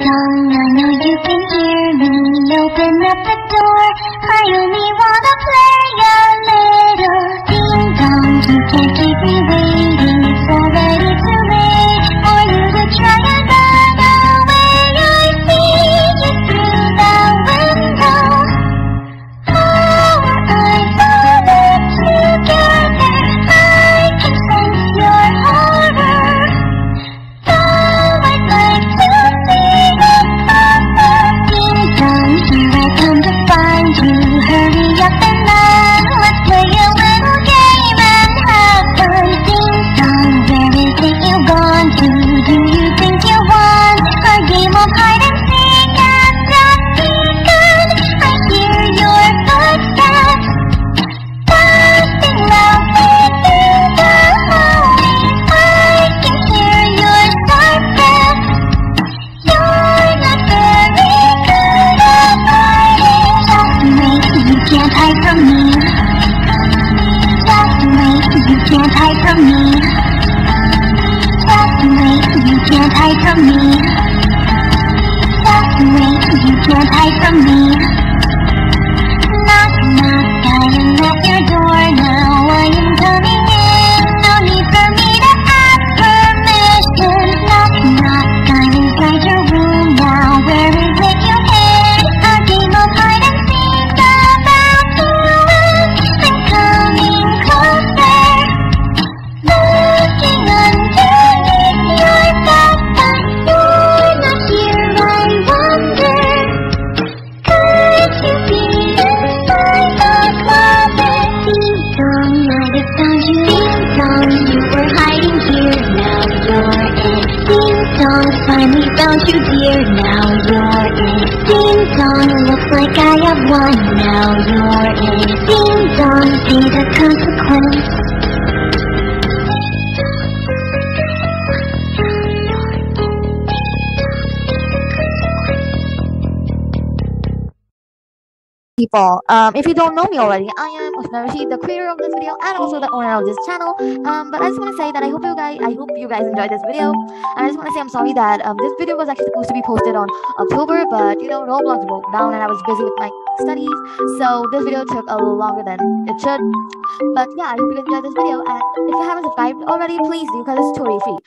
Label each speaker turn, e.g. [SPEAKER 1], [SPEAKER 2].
[SPEAKER 1] dong, I know you can hear me. Open up the door. I only wanna play a little ding dong. You can't keep me waiting. Where gone to? Do you think you won a game of hide and seek? I hear your footsteps. The I can hear your sharp breath. You're not very good at hiding. Just you can't hide from me. Just you can't hide from me. Can't hide from me. Just wait, you can't hide from me. Finally found you, dear. Now you're in. Ding dong, looks like I have won. Now you're in. Ding dong, see the consequence.
[SPEAKER 2] People. Um, if you don't know me already, I am Ushna the creator of this video and also the owner of this channel. Um, but I just want to say that I hope you guys, I hope you guys enjoyed this video. And I just want to say I'm sorry that um, this video was actually supposed to be posted on October, but you know Roblox broke down and I was busy with my studies, so this video took a little longer than it should. But yeah, I hope you guys enjoyed this video. And if you haven't subscribed already, please do because it's totally free.